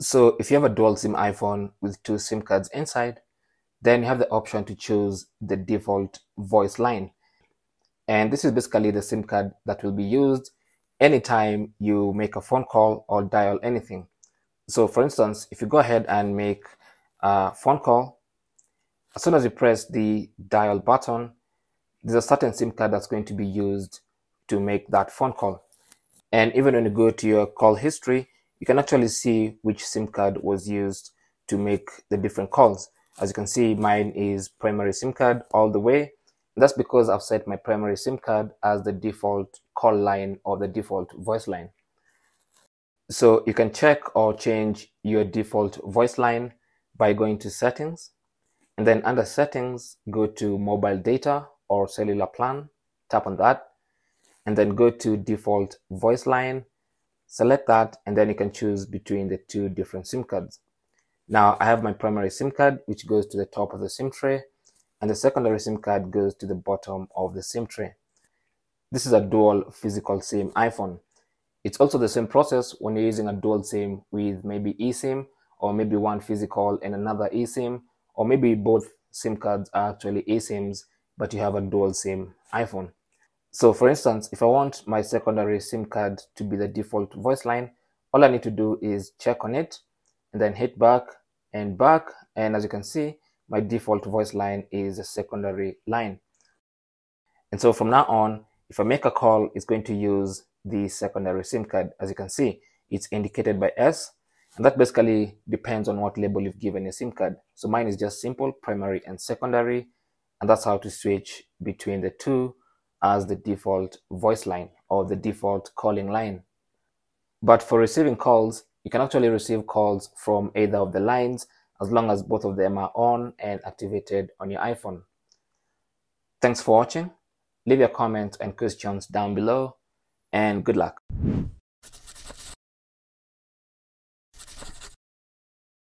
So if you have a dual SIM iPhone with two SIM cards inside, then you have the option to choose the default voice line. And this is basically the SIM card that will be used anytime you make a phone call or dial anything. So for instance, if you go ahead and make a phone call, as soon as you press the dial button, there's a certain SIM card that's going to be used to make that phone call. And even when you go to your call history, you can actually see which SIM card was used to make the different calls. As you can see, mine is primary SIM card all the way. That's because I've set my primary SIM card as the default call line or the default voice line. So you can check or change your default voice line by going to settings and then under settings, go to mobile data or cellular plan, tap on that and then go to default voice line select that and then you can choose between the two different SIM cards. Now I have my primary SIM card which goes to the top of the SIM tray and the secondary SIM card goes to the bottom of the SIM tray. This is a dual physical SIM iPhone. It's also the same process when you're using a dual SIM with maybe eSIM or maybe one physical and another eSIM or maybe both SIM cards are actually eSIMs but you have a dual SIM iPhone. So for instance, if I want my secondary SIM card to be the default voice line, all I need to do is check on it and then hit back and back. And as you can see, my default voice line is a secondary line. And so from now on, if I make a call, it's going to use the secondary SIM card. As you can see, it's indicated by S. And that basically depends on what label you've given your SIM card. So mine is just simple, primary and secondary. And that's how to switch between the two as the default voice line or the default calling line. But for receiving calls, you can actually receive calls from either of the lines as long as both of them are on and activated on your iPhone. Thanks for watching. Leave your comments and questions down below and good luck.